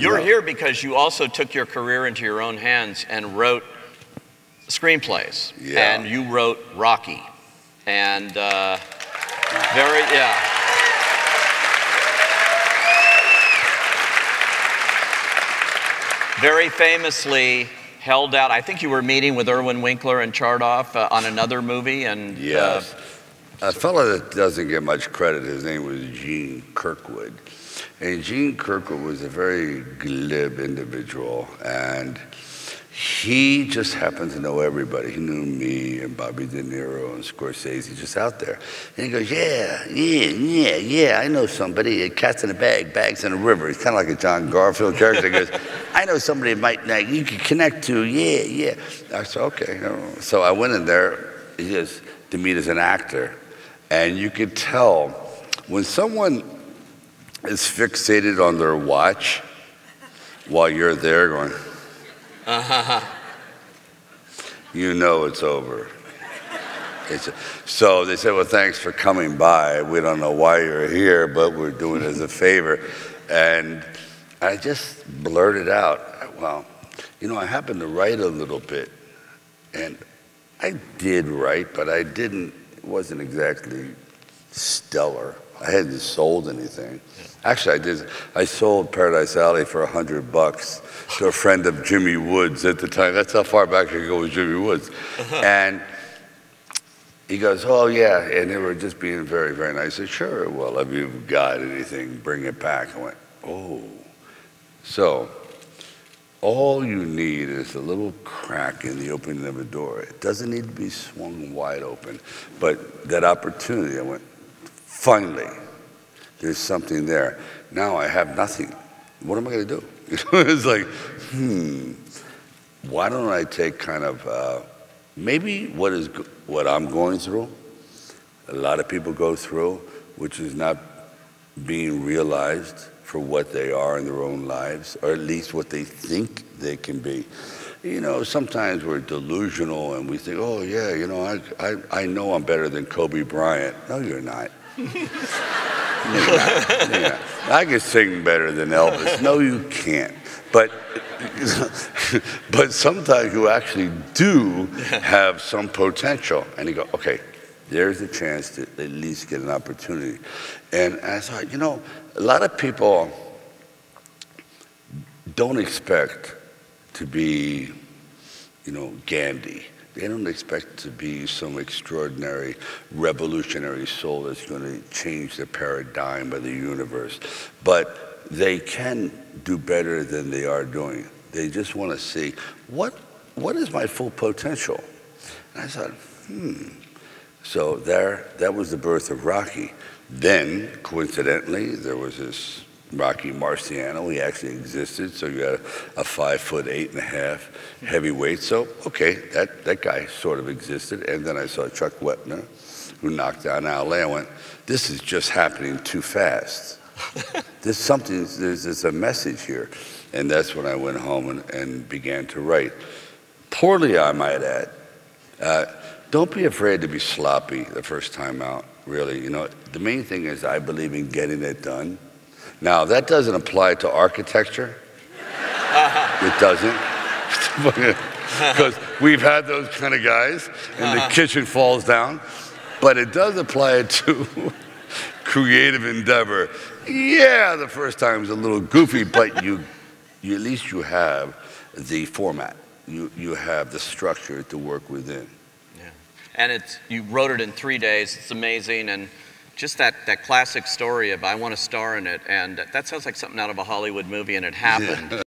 You're No. here because you also took your career into your own hands and wrote screenplays. Yeah. And you wrote Rocky. And uh, very, yeah. Very famously held out. I think you were meeting with Irwin Winkler and Chartoff uh, on another movie, and uh, Yes. a fellow that doesn't get much credit, his name was Gene Kirkwood. And Gene Kirkwood was a very glib individual, and he just happened to know everybody. He knew me and Bobby De Niro and Scorsese just out there. And he goes, Yeah, yeah, yeah, yeah, I know somebody. Cats in a bag, bags in a river. He's kind of like a John Garfield character. He goes, I know somebody might you could connect to. Yeah, yeah. I said, Okay. So I went in there he just to meet as an actor. And you could tell when someone is fixated on their watch while you're there going, you know it's over. It's, so they said, Well, thanks for coming by. We don't know why you're here, but we're doing it as a favor. And I just blurted out, Well, you know, I happened to write a little bit. And I did write, but I didn't, it wasn't exactly stellar. I hadn't sold anything. Actually, I did. I sold Paradise Alley for a hundred bucks to a friend of Jimmy Woods at the time. That's how far back I could go with Jimmy Woods. Uh-huh. And he goes, "Oh yeah," and they were just being very, very nice. I said, "Sure. Well, if you've got anything, bring it back." I went, "Oh." So all you need is a little crack in the opening of a door. It doesn't need to be swung wide open, but that opportunity. I went, finally, there's something there. Now I have nothing. What am I going to do? It's like, hmm, why don't I take kind of uh, maybe what is what I'm going through, a lot of people go through, which is not being realized for what they are in their own lives, or at least what they think they can be. You know, sometimes we're delusional and we think, oh, yeah, you know, I, I, I know I'm better than Kobe Bryant. No, you're not. You're not. I can sing better than Elvis. No, you can't. But, but sometimes you actually do have some potential. And you go, okay, there's a chance to at least get an opportunity. And I thought, you know, a lot of people don't expect to be, you know, Gandhi. They don't expect to be some extraordinary revolutionary soul that's going to change the paradigm of the universe. But they can do better than they are doing. They just want to see what, what is my full potential? And I thought, hmm. So there, that was the birth of Rocky. Then, coincidentally, there was this Rocky Marciano. He actually existed. So you got a, a five foot eight and a half heavyweight. So okay, that, that guy sort of existed. And then I saw Chuck Wepner, who knocked down Al I went, this is just happening too fast. there's something. There's, there's a message here, and that's when I went home and, and began to write. Poorly, I might add. Uh, don't be afraid to be sloppy the first time out, really. You know, the main thing is I believe in getting it done. Now, that doesn't apply to architecture. it doesn't. Because we've had those kind of guys, and the uh-huh. kitchen falls down. But it does apply to creative endeavor. Yeah, the first time is a little goofy, but you, you at least you have the format. You, you have the structure to work within. Yeah. And it's you wrote it in three days. It's amazing, and just that that classic story of I want to star in it, and that sounds like something out of a Hollywood movie, and it happened.